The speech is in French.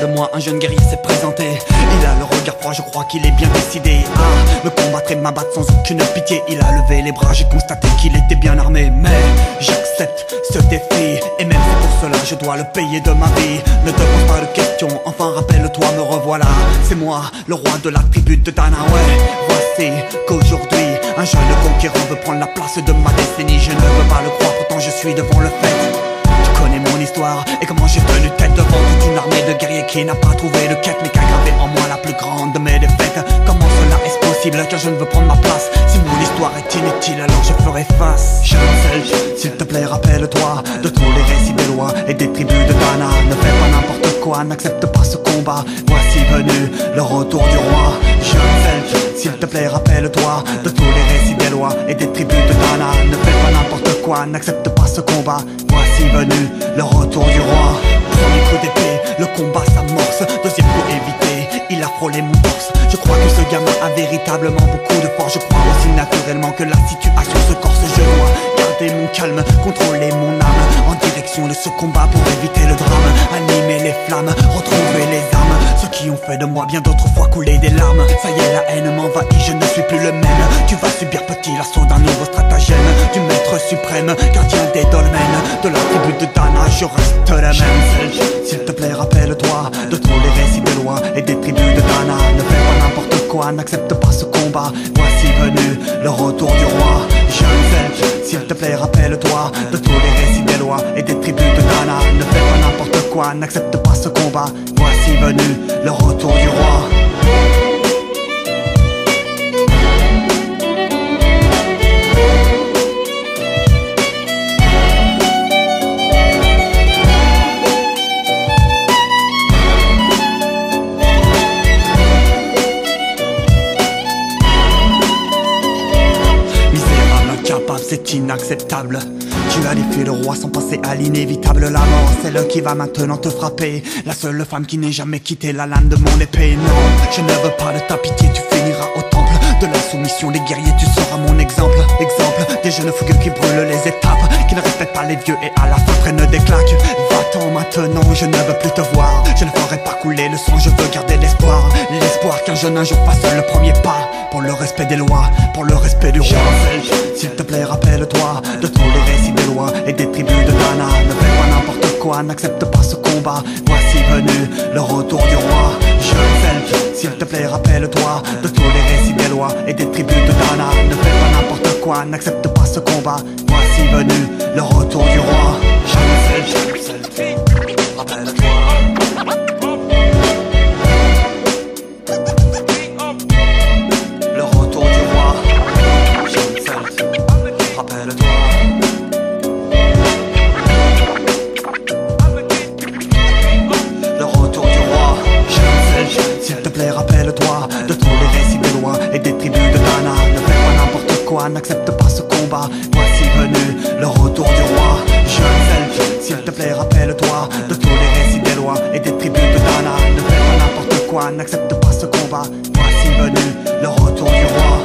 de moi, un jeune guerrier s'est présenté. Il a le regard froid, je crois qu'il est bien décidé à me combattre et m'abattre sans aucune pitié. Il a levé les bras, j'ai constaté qu'il était bien armé. Mais j'accepte ce défi et même cela je dois le payer de ma vie. Ne te pose pas de questions, enfin rappelle-toi, me revoilà. C'est moi, le roi de la tribu de Dana, ouais. Voici qu'aujourd'hui, un jeune conquérant veut prendre la place de ma décennie. Je ne veux pas le croire, pourtant je suis devant le fait. Connais mon histoire et comment j'ai tenu tête devant toute une armée de guerriers qui n'a pas trouvé de quête mais qui a gravé en moi la plus grande de mes défaites. Comment cela est possible? Car je ne veux prendre ma place Si mon histoire est inutile alors je ferai face. Selch, s'il te plaît rappelle-toi n'accepte pas ce combat. Voici venu le retour du roi. Jeune Selch, s'il te plaît rappelle-toi de tous les récits des lois et des tribus de Dana. Ne fais pas n'importe quoi, n'accepte pas ce combat. Voici venu le retour du roi. Premier coup d'épée, le combat s'amorce. Deuxième coup évité, il a frôlé mon torse. Gamin a véritablement beaucoup de force. Je crois aussi naturellement que la situation se corse. Je dois garder mon calme, contrôler mon âme en direction de ce combat pour éviter le drame. Animer les flammes, retrouver les âmes. Ceux qui ont fait de moi bien d'autres fois couler des larmes. Ça y est, la haine m'envahit, je ne suis plus le même. Tu vas subir petit l'assaut d'un nouveau stratagème. Du maître suprême, gardien des dolmens. De la tribu de Dana, je reste le même. S'il te plaît, rappelle-toi de tous les récits de lois et des tribus de Dana. N'accepte pas ce combat. Voici venu le retour du roi. Jeune s'il te plaît, rappelle-toi de tous les récits des lois et des tribus de Dana. Ne fais pas n'importe quoi, n'accepte pas ce combat. Voici venu le retour du roi. C'est inacceptable. Tu as défié le roi sans penser à l'inévitable. La mort, c'est le qui va maintenant te frapper. La seule femme qui n'ait jamais quitté la lame de mon épée. Non, je ne veux pas de ta pitié, tu finiras au temple de la soumission des guerriers. Tu seras mon exemple. Exemple des jeunes fougueux qui brûlent les étapes, qui ne respectent pas les vieux et à la fin prennent des claques. Va-t'en maintenant, je ne veux plus te voir. Je ne ferai pas couler le sang, je veux garder l'espoir. Jeune un jour fasse le premier pas. Pour le respect des lois, pour le respect du roi. S'il te plaît, rappelle-toi de tous les récits des lois et des tribus de Dana. Ne fais pas n'importe quoi, n'accepte pas ce combat. Voici venu le retour du roi. Zelch, s'il te plaît, rappelle-toi de tous les récits des lois et des tribus de Dana. Ne fais pas n'importe quoi, n'accepte pas ce combat. Voici venu le retour du roi. n'accepte pas ce combat. Voici venu le retour du roi. Je selfie, s'il te plaît, rappelle-toi de tous les récits des lois et des tribus de Dana. Ne fais pas n'importe quoi, n'accepte pas ce combat. Voici venu le retour du roi.